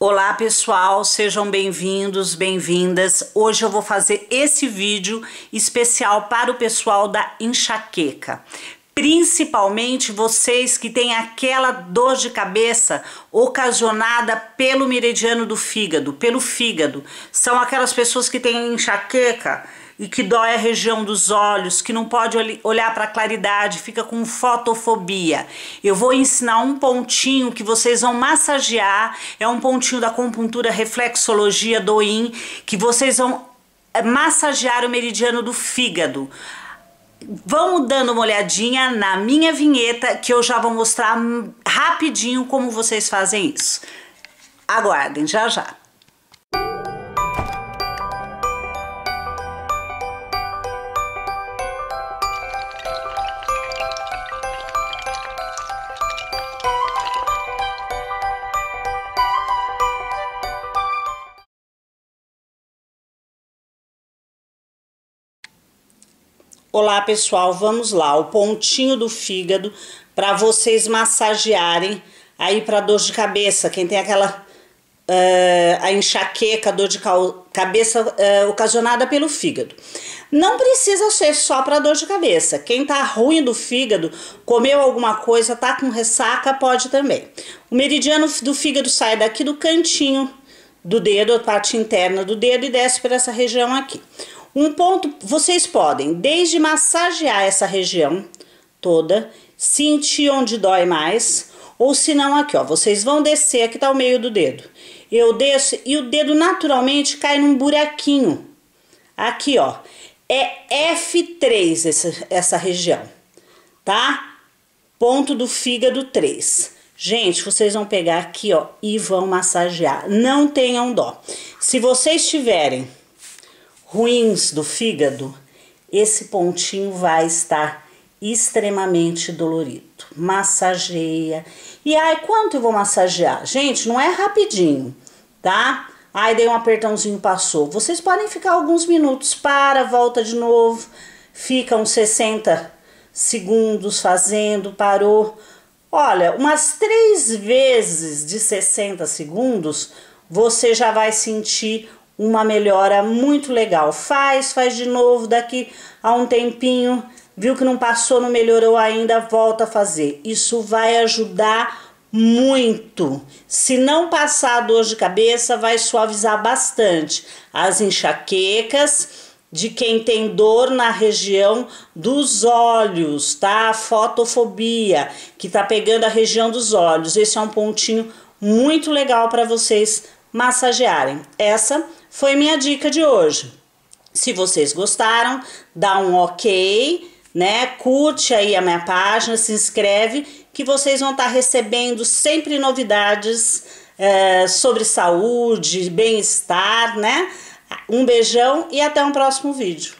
Olá pessoal, sejam bem-vindos, bem-vindas. Hoje eu vou fazer esse vídeo especial para o pessoal da enxaqueca. Principalmente vocês que têm aquela dor de cabeça ocasionada pelo meridiano do fígado, pelo fígado. São aquelas pessoas que têm enxaqueca e que dói a região dos olhos, que não pode olhar para a claridade, fica com fotofobia. Eu vou ensinar um pontinho que vocês vão massagear, é um pontinho da acupuntura reflexologia do IN, que vocês vão eh, massagear o meridiano do fígado. Vão dando uma olhadinha na minha vinheta que eu já vou mostrar rapidinho como vocês fazem isso. Aguardem, já já. Olá pessoal, vamos lá, o pontinho do fígado para vocês massagearem aí para dor de cabeça, quem tem aquela uh, a enxaqueca, dor de cabeça uh, ocasionada pelo fígado. Não precisa ser só para dor de cabeça. Quem tá ruim do fígado, comeu alguma coisa, tá com ressaca, pode também. O meridiano do fígado sai daqui do cantinho do dedo, a parte interna do dedo e desce para essa região aqui. Um ponto, vocês podem desde massagear essa região toda, sentir onde dói mais, ou se não aqui, ó, vocês vão descer, aqui tá o meio do dedo. Eu desço e o dedo naturalmente cai num buraquinho. Aqui, ó, é F3 essa, essa região, tá? Ponto do fígado 3. Gente, vocês vão pegar aqui, ó, e vão massagear. Não tenham dó. Se vocês tiverem ruins do fígado, esse pontinho vai estar extremamente dolorido. Massageia. E ai, quanto eu vou massagear? Gente, não é rapidinho, tá? Ai, dei um apertãozinho, passou. Vocês podem ficar alguns minutos, para, volta de novo, fica uns 60 segundos fazendo, parou. Olha, umas três vezes de 60 segundos, você já vai sentir uma melhora muito legal. Faz, faz de novo, daqui a um tempinho, viu que não passou, não melhorou ainda, volta a fazer. Isso vai ajudar muito. Se não passar a dor de cabeça, vai suavizar bastante as enxaquecas de quem tem dor na região dos olhos, tá? Fotofobia, que tá pegando a região dos olhos. Esse é um pontinho muito legal para vocês massagearem. Essa foi minha dica de hoje. Se vocês gostaram, dá um ok, né? Curte aí a minha página, se inscreve, que vocês vão estar recebendo sempre novidades é, sobre saúde, bem-estar, né? Um beijão e até um próximo vídeo.